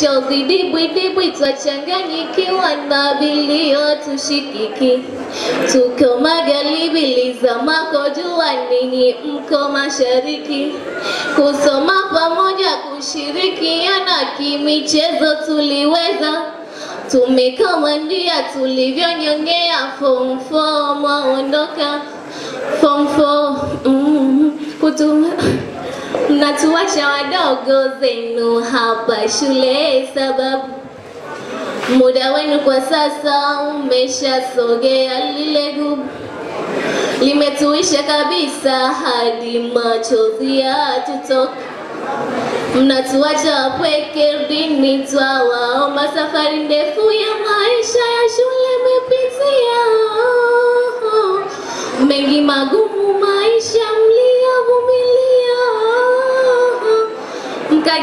Shozi dibwi dibwi twachanganyikiwa na vilio tushikiki, tuko magharibi lizamako jua, ninyi mko mashariki, kusoma pamoja kushirikiana kimichezo tuliweza. Tumekamandia tulivyonyongea form 4 mwaondoka. Form 4 mm, kutuma mnatuacha wadogo zenu hapa shule sababu muda wenu kwa sasa umeshasogea, lile gubu limetuisha kabisa hadi machozi yatutoka mnatuacha wapweke rdini, twawaomba safari ndefu ya maisha ya shule mepitia. Mengi magumu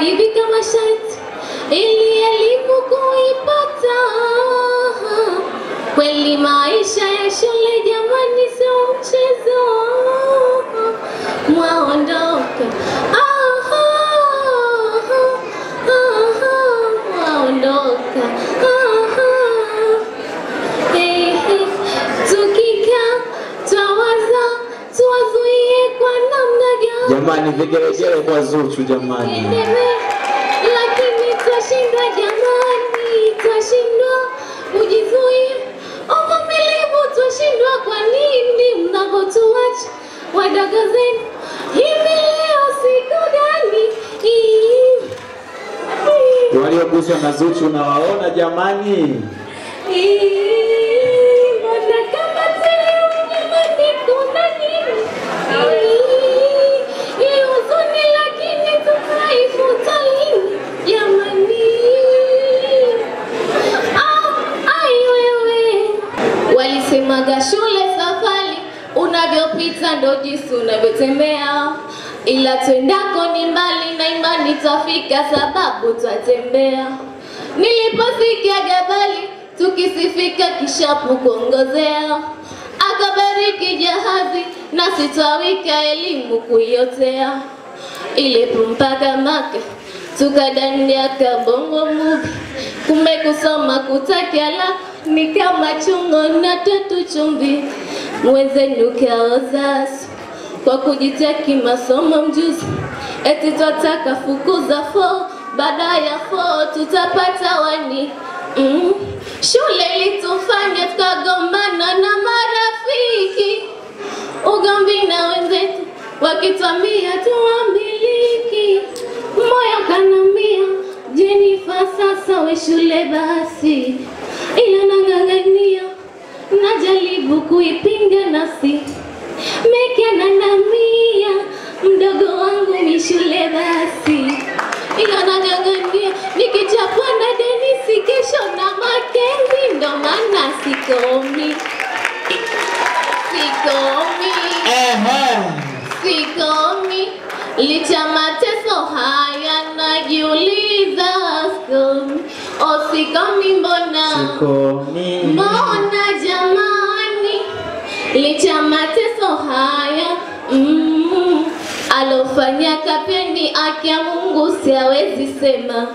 mkajivika shati, ili elimu kuipata. Kweli maisha ya shule jamani, sio mchezo, mwaondoka Jamani, vigelegele kwa Zuchu jamani. Lakini twashindwa jamani, twashindwa kujizuia. Uvumilivu twashindwa, kwa nini mnavyotuacha wadaga zenu? Hivi leo siku gani? Walioguswa na Zuchu nawaona jamani. hii, Walisemaga shule safari, unavyopita ndo jinsi unavyotembea, ila twendako ni mbali na imani twafika, sababu twatembea. Niliposikia jabali tukisifika kishapu kuongozea, akabariki jahazi nasi twawika elimu kuiotea, ile mpaka Maka tukadandia kabongo muvi, kumbe kusoma kutakiala ni kama chungo na tatu chumvi, mwenzenu kaoza kwa kujitia masomo mjuzi, eti twataka fukuza fo. Baada ya fo tutapata wani. Mm. Shule ilitufanya tukagombana na marafiki, ugomvi na wenzetu wakitwambia tuambiliki, moyo kanambia Jenifa, sasa we shule basi, kuipinga nafsi Meke ananambia mdogo wangu ni shule basi, ila nang'ang'ania nikichapwa na Denisi kesho na Makenzi, ndo maana sikomi, sikomi, sikomi. Licha mateso haya najiuliza, sikomi, o sikomi mbona? Sikomi. Jamani, mateso haya mm, alofanya kapeni akia Mungu siawezi sema,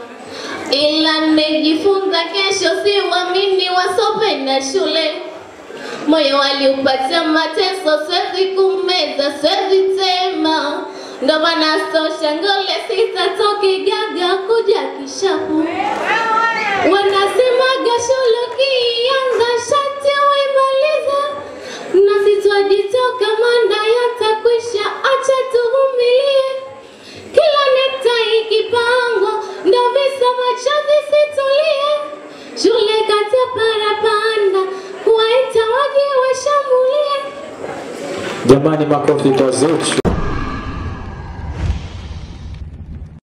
ila nimejifunza kesho si wamini wasopenda shule. Moyo waliupatia mateso, siwezi kumeza, siwezi tema, ndo maana sosha ngole sitatoki gaga kuja kishapu. Wanasemaga Jamani, makofi kwa Zuchu.